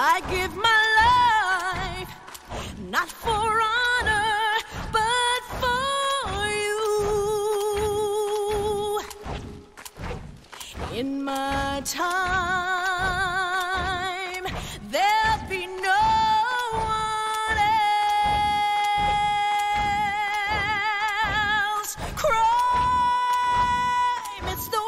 I give my life, not for honor, but for you. In my time, there'll be no one else. Crime, it's the